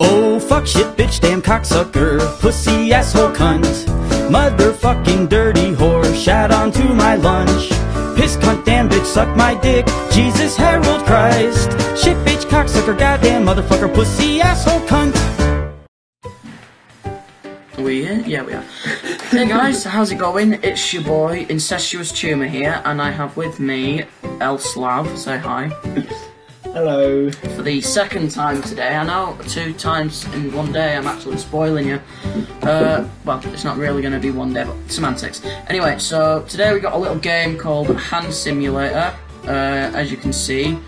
Oh, fuck, shit, bitch, damn cocksucker, pussy, asshole, cunt. Motherfucking dirty whore, shat onto my lunch. Piss, cunt, damn bitch, suck my dick. Jesus, Harold Christ. Shit, bitch, cocksucker, goddamn motherfucker, pussy, asshole, cunt. We here? Yeah, we are. hey guys, how's it going? It's your boy, Incestuous Tumour here, and I have with me El Slav. Say hi. Hello. For the second time today. I know two times in one day I'm absolutely spoiling you. Uh, well, it's not really going to be one day, but semantics. Anyway, so today we got a little game called Hand Simulator. Uh, as you can see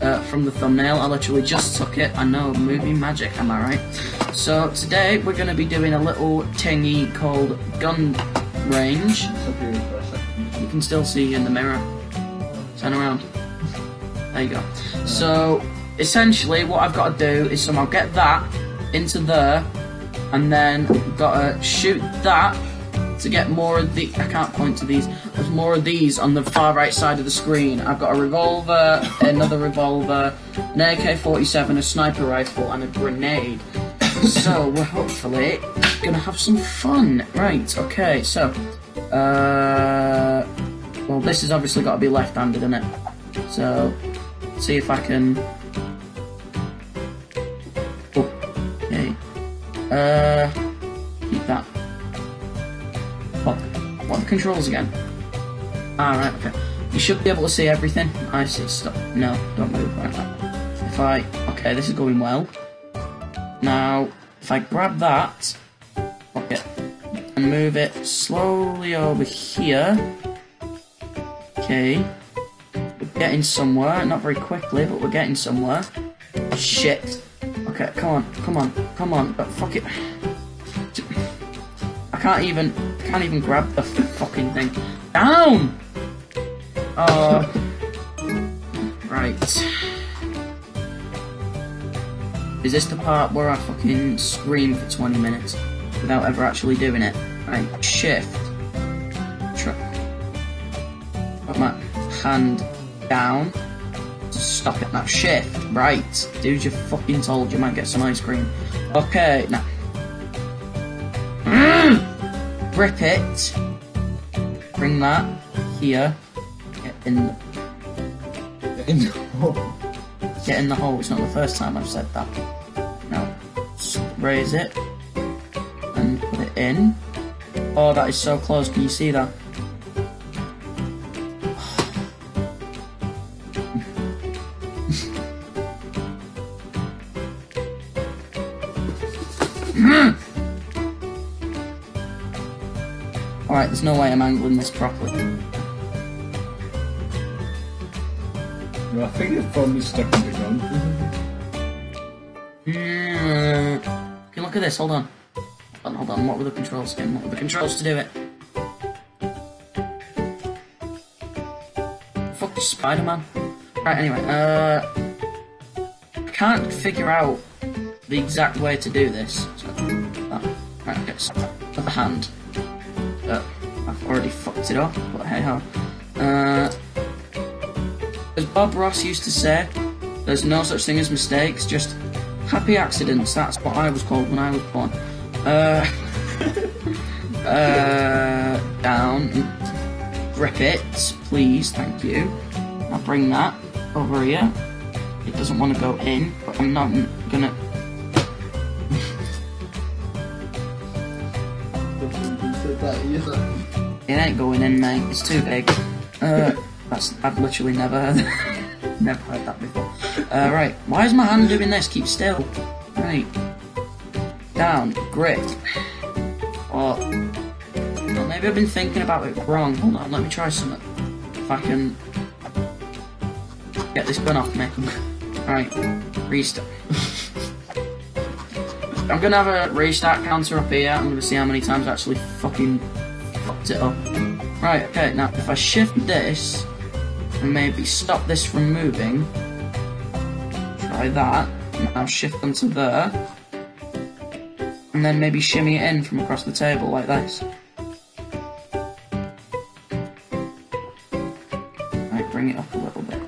uh, from the thumbnail, I literally just took it. I know, movie magic, am I right? So today we're going to be doing a little thingy called Gun Range. You can still see in the mirror. Turn around. There you go. So essentially, what I've got to do is somehow get that into there, and then gotta shoot that to get more of the. I can't point to these. There's more of these on the far right side of the screen. I've got a revolver, another revolver, an AK-47, a sniper rifle, and a grenade. So we're hopefully gonna have some fun. Right. Okay. So, uh, well, this has obviously got to be left-handed, isn't it? So, see if I can. Oh, okay. Uh, keep that. What? What the controls again? Ah, right, okay. You should be able to see everything. I see. Stop. No, don't move. If I. Okay, this is going well. Now, if I grab that. Okay. And move it slowly over here. Okay. Getting somewhere. Not very quickly, but we're getting somewhere. Shit. Okay, come on, come on, come on. But fuck it. I can't even. Can't even grab the fucking thing. Down. Oh. right. Is this the part where I fucking scream for 20 minutes without ever actually doing it? Right, shift. Try. Put my hand down. Stop it now. Shift. Right. Dude, you fucking told you might get some ice cream. Okay, now. Mm! Grip it. Bring that here. Get in the, In the hole. get in the hole. It's not the first time I've said that. Now, raise it. And put it in. Oh, that is so close. Can you see that? There's no way I'm angling this properly. No, I think it's probably stuck in the gun. Mm. Okay, look at this. Hold on. Hold on, hold on. What were the controls again? What were the controls to do it? Fuck Spider-Man. Right, anyway, uh... I can't figure out the exact way to do this. So, that. Right, okay, so, the hand. Already fucked it up, but hey ho. Uh... As Bob Ross used to say, there's no such thing as mistakes, just happy accidents. That's what I was called when I was born. Uh, uh, down. Grip it, please, thank you. Now bring that over here. It doesn't want to go in, but I'm not gonna. It ain't going in, mate. It's too big. Uh, that's I've literally never heard, never heard that before. Uh, right, why is my hand doing this? Keep still. Right, down, grip. Or well, maybe I've been thinking about it wrong. Hold on, let me try something. If I can get this gun off me. Right, restart. I'm gonna have a restart counter up here. I'm gonna see how many times I actually fucking fucked it up. Right, okay, now if I shift this and maybe stop this from moving, try that. Now shift them to there. And then maybe shimmy it in from across the table like this. Right, bring it up a little bit.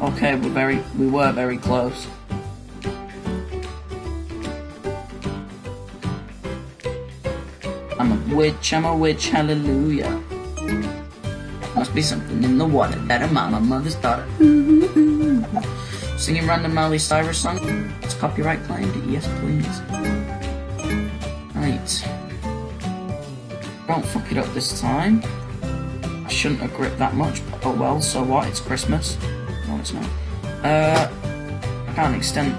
Okay, we're very, we were very close. Witch, I'm a witch, hallelujah. Must be something in the water that a mama, mother's daughter. Singing random Miley Cyrus song. It's copyright claimed. Yes, please. Right. Don't fuck it up this time. I shouldn't have gripped that much, but oh well, so what? It's Christmas. No, it's not. Uh, I can't extend.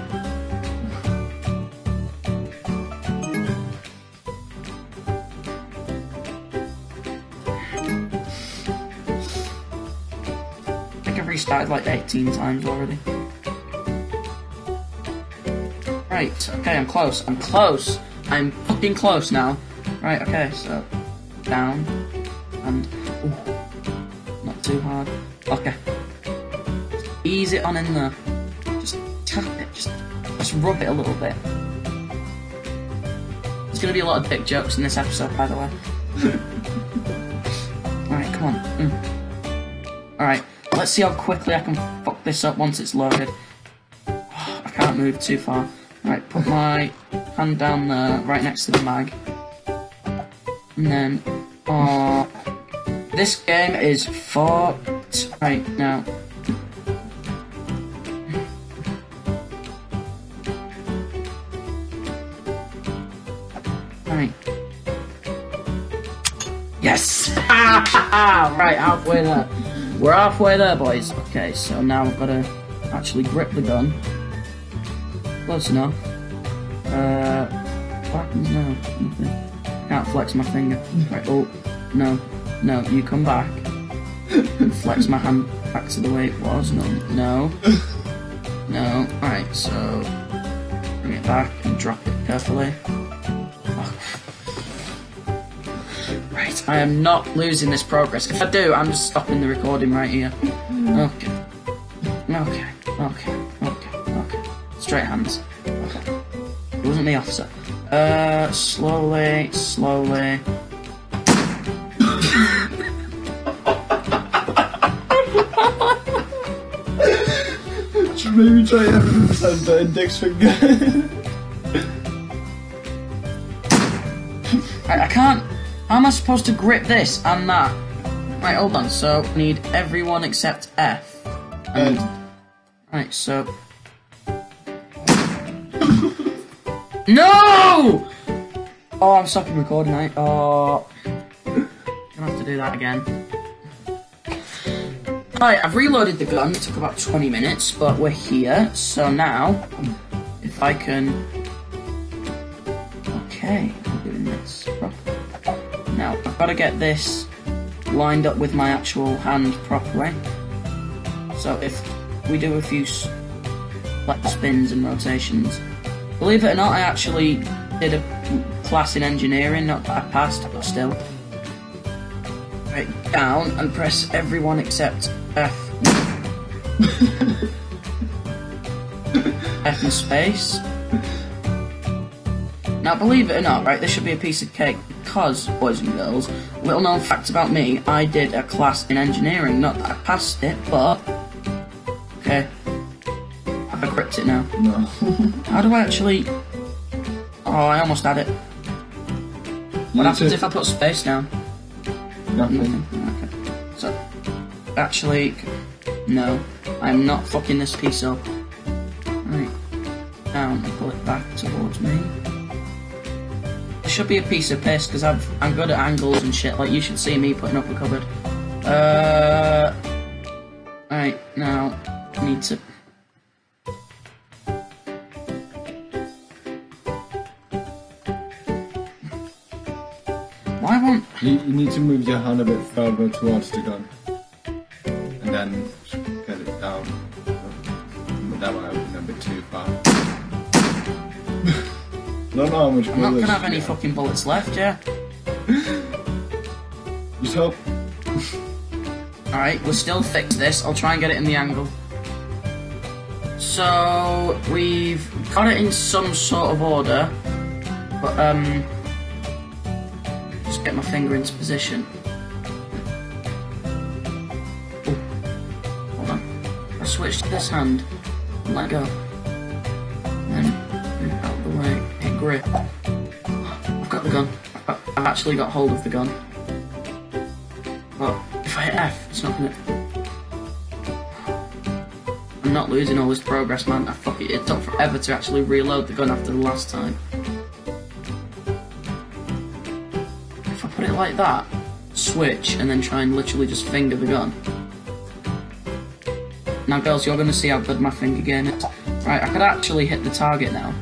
I've like 18 times already. Right, okay, I'm close. I'm close. I'm fucking close now. Right, okay, so down and ooh, not too hard. Okay. Ease it on in there. Just tap it, just just rub it a little bit. There's gonna be a lot of dick jokes in this episode, by the way. Alright, come on. Mm. Alright, let's see how quickly I can fuck this up once it's loaded. I can't move too far. Right, put my hand down there, right next to the mag. And then, oh, this game is fucked right now. Right. Yes! right, halfway there. We're halfway there, boys. Okay, so now I've got to actually grip the gun. Close enough. Uh, what happens now? Nothing. Can't flex my finger. Right, oh, no, no, you come back. and flex my hand back to the way it was. No, no, no. Alright, so bring it back and drop it carefully. I am not losing this progress. If I do, I'm just stopping the recording right here. Okay. Okay, okay, okay, okay. Straight hands. Okay. It wasn't the officer. Uh, slowly, slowly. Should maybe try everything the index finger. Right, I can't. Am I supposed to grip this and that? Right, hold on. So, need everyone except F. and Right, so. no! Oh, I'm stopping recording, right? Oh. Gonna have to do that again. Right, I've reloaded the gun. It took about 20 minutes, but we're here. So now, if I can. Okay, we're doing this. Now, I've got to get this lined up with my actual hand properly. So if we do a few like spins and rotations, believe it or not, I actually did a class in engineering. Not that I passed, but still. Right, down and press everyone except F. F and space. Now, believe it or not, right, this should be a piece of cake because, boys and girls, little known fact about me, I did a class in engineering. Not that I passed it, but. Okay. Have I gripped it now? no. How do I actually. Oh, I almost had it. What happens if I put space down? Nothing. Okay. So, actually, no. I'm not fucking this piece up. Right. Down and pull it back towards me. Should be a piece of piss because I'm I'm good at angles and shit. Like you should see me putting up a cupboard. Uh. Right now, need to. Why won't You, you need to move your hand a bit further towards the gun. And then I don't know how much I'm not gonna have any you fucking bullets left, yeah. Just hope. Alright, we'll still fix this. I'll try and get it in the angle. So, we've got it in some sort of order. But, um... Just get my finger into position. Ooh. Hold on. I switch to this hand, and let go. I've got the gun. I've, actually got hold of the gun. But if I hit F, it's not gonna. I'm not losing all this progress, man. I fuck it. It took forever to actually reload the gun after the last time. If I put it like that, switch, and then try and literally just finger the gun. Now, girls, you're to see how good my finger game is. Right, I could actually hit the target now.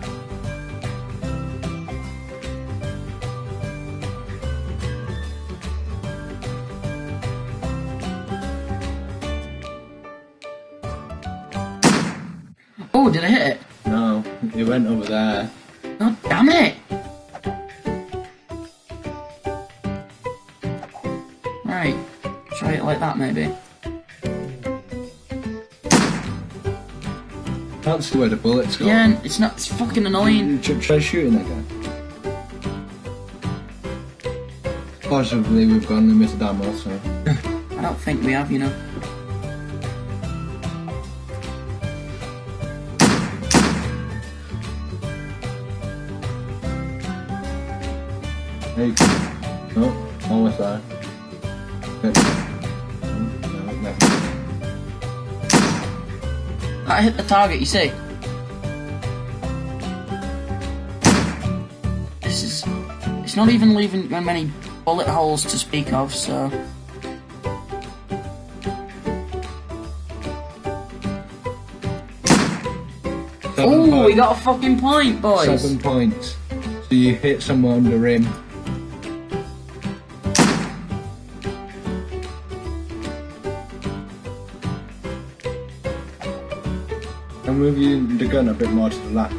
Oh, did I hit it? No, it went over there. God damn it! Right, try it like that maybe. That's the way the bullets go. Yeah, it's not. It's fucking annoying. Try, try shooting again. Possibly we've gone got unlimited ammo, so. I don't think we have, you know. Hey. No, almost there. Good. No, nothing. I hit the target. You see? This is. It's not even leaving many bullet holes to speak of. So oh, we got a fucking point, boys. Seven points. So you hit someone on the rim. And move you the gun a bit more to the left.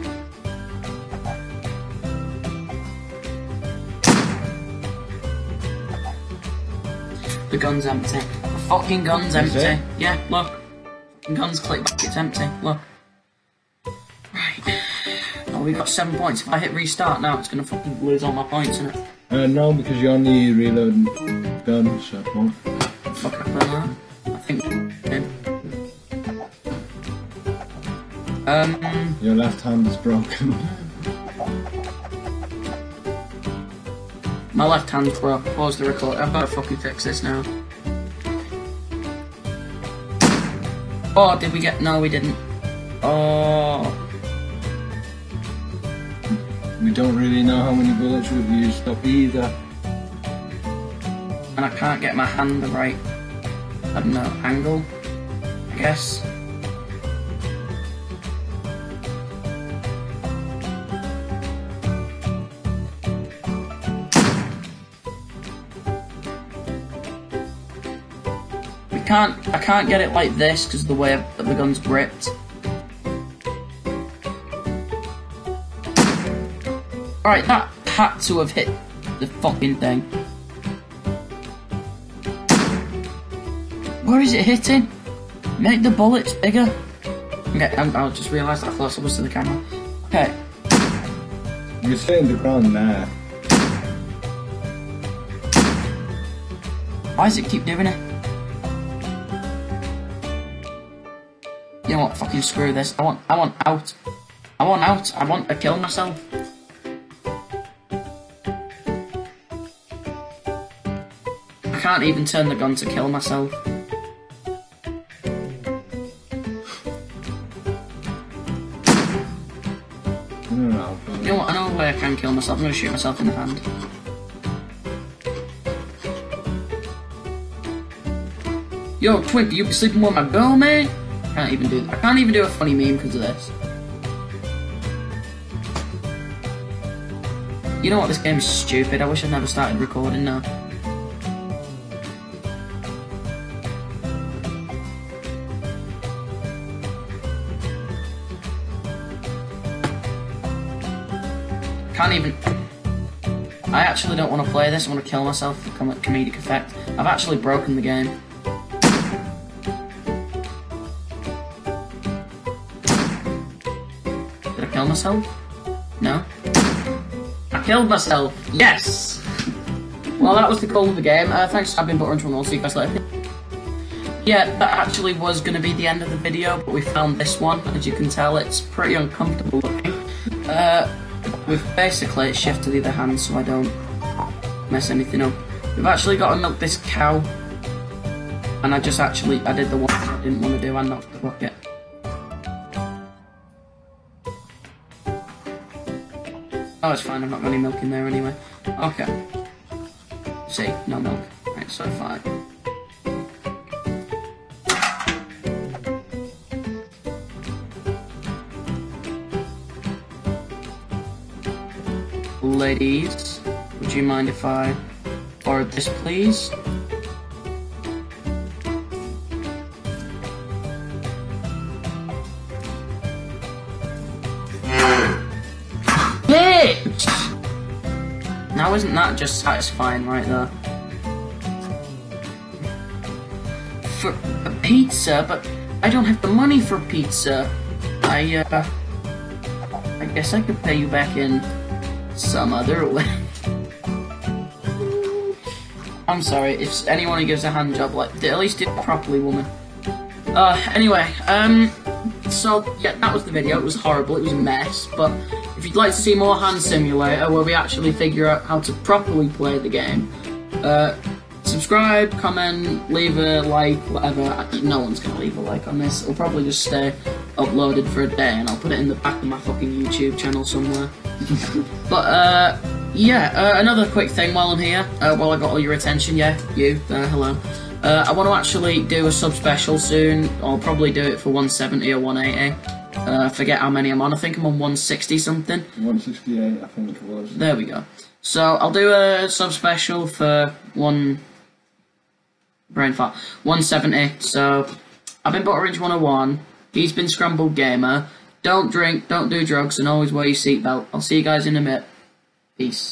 The gun's empty. The fucking gun's Is empty. it? Yeah, look. Fucking gun's click back, it's empty. Look. Right. Oh, we got seven points. If I hit restart now, it's gonna fucking lose all my points, innit? Uh, no, because you're only reloading gun, so Um, Your left hand is broken. my left hand's broke. Pause the record. I've got to fucking fix this now. Oh, did we get? No, we didn't. Oh, we don't really know how many bullets we've used up either. and I can't get my hand the right. I don't know angle. I guess. Can't. I can't get it like this because of the way that the gun's gripped. Alright, that had to have hit the fucking thing. Where is it hitting? Make the bullets bigger. Okay, um, I just realised how close I was to the camera. Okay, You're hitting the ground there. why does it keep doing it? You know what? Fucking screw this. I want. I want out. I want out. I want to kill myself. I can't even turn the gun to kill myself. You know what? I know way I can kill myself. I'm gonna shoot myself in the hand. Yo, Twink, you be sleeping with my girl, man? I can't even do. I can't even do a funny meme because of this. You know what? This game is stupid. I wish I'd never started recording now. Can't even. I actually don't want to play this. I want to kill myself for com- comedic effect. I've actually broken the game. Myself? No. I killed myself. Yes. Well, that was the goal of the game. Uh, thanks for having Butter and I'll see you guys later. yeah, that actually was going to be the end of the video, but we found this one. As you can tell, it's pretty uncomfortable looking. Uh, we've basically shifted the other hand so I don't mess anything up. We've actually got to milk this cow, and I just actually I did the one I didn't want to do. I knocked the bucket. Oh, it's fine. I've not got any milk in there anyway. Okay. See, no milk. Right, so fine. Ladies, would you mind if I borrowed this, please? Now isn't that just satisfying right there? For a pizza, but I don't have the money for pizza. I, uh, I guess I could pay you back in some other way. I'm sorry, if anyone who gives a hand job, like, at least do it properly, woman. Uh, anyway, um, so, yeah, that was the video. It was horrible, it was a mess, but if you'd like to see more Hand Simulator, where we actually figure out how to properly play the game, uh, subscribe, comment, leave a like, whatever. No one's gonna leave a like on this. It'll probably just stay uploaded for a day, and I'll put it in the back of my fucking YouTube channel somewhere. but uh, yeah, uh, another quick thing while I'm here, uh, while I got all your attention, yeah, you, uh, hello. Uh, I want to actually do a sub special soon. I'll probably do it for 170 or 180. Uh, I forget how many I'm on. I think I'm on 160 something. 168, I think it was. There we go. So I'll do a sub special for one brain fart 170. So I've been buttorange 101. He's been Scrambled Gamer. Don't drink, don't do drugs, and always wear your seatbelt. I'll see you guys in a bit. Peace.